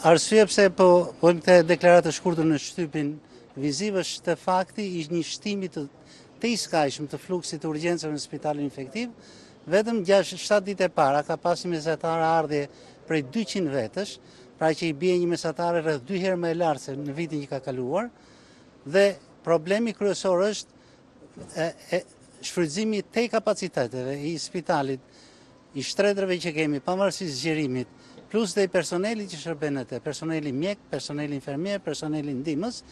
Arsye pse po bëjmë këtë deklaratë të shkurtër në shtypin viziv është te fakti i një shtimi të tejskajshëm të fluksit të urgjencave në spitalin infektiv, vetëm 6-7 ditët e para ka pas një mesatare ardhje prej 200 vetash, pra që i bie një mesatare rreth 2 herë më e lartë se në vitin që ka kaluar, dhe problemi kryesor është shfrytëzimi tej kapaciteteve i spitalit, i shtretërve që kemi, pavarësisht zgjerimit, plus dhe i personelit që shërben në të, personeli mjek, personeli infermier, personeli ndihmës,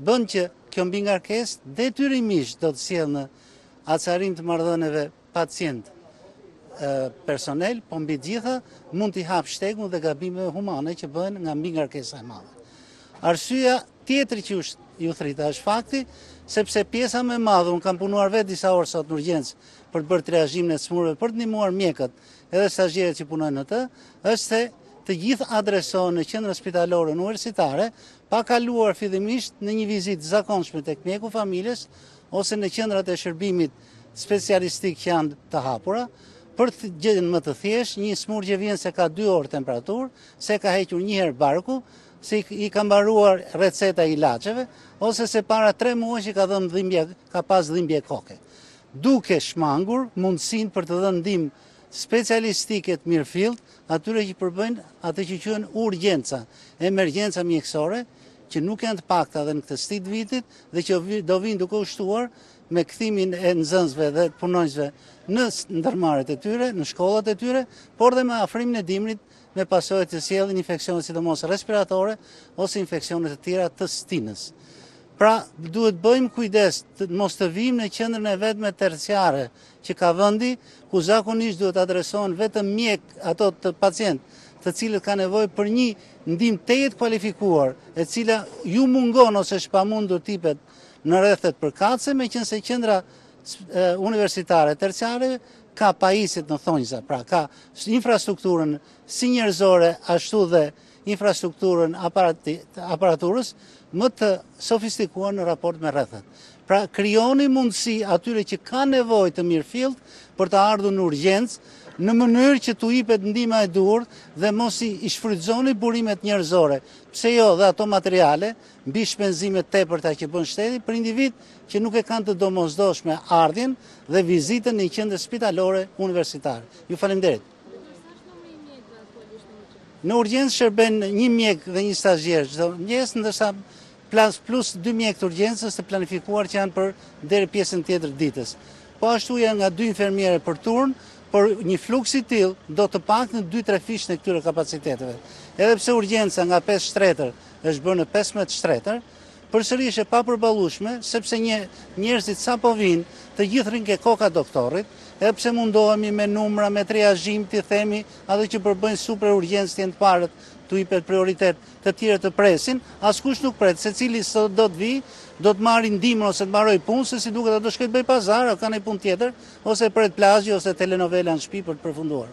bën që kjo mbingarkesë detyrimisht do të sjellë një acarim të marrëdhënieve pacient personel, po mbi gjitha mund t'i hap shtegun dhe gabimeve humane që bëhen nga mbingarkesa e madhe. Arsyeja tjetër që ju thrita është fakti sepse pjesa më e madhe, unë kam punuar vetë disa orë sot në urgjencë, për të bërë triazhimin e të sëmurëve, për të ndihmuar mjekët edhe stazhierët që punojnë në të, është se të gjithë adresohen në qendrën spitalore universitare, pa kaluar fillimisht në një vizitë të zakonshme tek mjeku i familjes ose në qendrat e shërbimit specialistik që janë të hapura, për gjënë më të thjeshtë, një i sëmurë që vjen se ka 2 orë temperaturë, se ka hequr një herë barku, se i ka mbaruar receta i ilaçeve ose se para 3 muajsh i ka dhëmb dhimbje, ka pas dhimbje koke. duke shmangur mundësinë për të dhënë ndihmë specialistike të mirëfilltë atyre që përbëjnë atë që quhen urgjenca, emergjenca mjekësore, që nuk janë të pakta dhe në këtë stinë të vitit dhe që do vijnë duke u shtuar me kthimin e nxënësve dhe punonjësve në ndërmarrjet e tyre, në shkollat e tyre, por dhe me afrimin e dimrit me pasojat që sjellin infeksionet sidomos respiratore ose infeksione të tjera të stinës. Pra, duhet të bëjmë kujdes mos të vijmë në qendrën e vetme terciare që ka vendi, ku zakonisht duhet të adresohen vetëm mjek ato pacientë, të cilët kanë nevojë për një ndihmë tejet të kualifikuar, e cila u mungon ose është e pamundur t'ipet në rrethet përkatëse, meqenëse qendra universitare terciare ka pajisjet në thonjëza, pra ka infrastrukturën si njerëzore ashtu dhe infrastrukturën e aparaturës më të sofistikuar në raport me rrethet. Pra krijoni mundësi atyre që kanë nevojë të mirëfilltë për të ardhur në urgjencë në mënyrë që t'u ipet ndihma e duhur dhe mos i shfrytëzoni burimet njerëzore, pse jo dhe ato materiale, mbishpenzimet e tepërta që bën shteti, për individë që nuk e kanë të domosdoshme ardhjen dhe vizitën në një qendër spitalore universitare. Ju faleminderit. Në urgjencë shërben një mjek dhe një stazhier çdo mëngjes, ndërsa plus plus dy mjekë të urgjencës të planifikuar që janë për deri pjesën tjetër ditës. Po ashtu janë nga dy infermiere për turn, por një fluks i tillë do të paktën 2-3 fishin e këtyre kapaciteteve. Edhe pse urgjenca nga 5 shtretër është bërë në 15 shtretër, Përsëri është e papërballueshme, sepse njerëzit sapo vijnë, të gjithë rrinë ke koka doktorrit, edhe pse mundohemi me numra, me triazhim t'i themi edhe që përbëjnë super urgjencë të jenë të parët, t'u jepet prioritet, të tjerët të presin, askush nuk pret, secili do të vijë, do të marrë ndihmën ose të mbarojë punë, se si duket a do shkojë të bëjë pazar, o ka ndonjë punë tjetër, ose e pret plazhi ose telenovela në shpi për të përfunduar.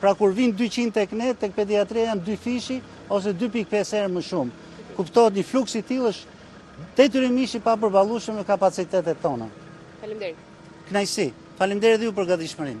Pra kur vijnë dyqind tek ne, tek pediatria janë dyfishi ose dy pikë pesë herë më shumë. Kuptohet një fluks i tillë është detyrimisht i papërballueshëm me kapacitetet tona. Faleminderit. Kënaqësi. Faleminderit dhe ju për gatishmërinë.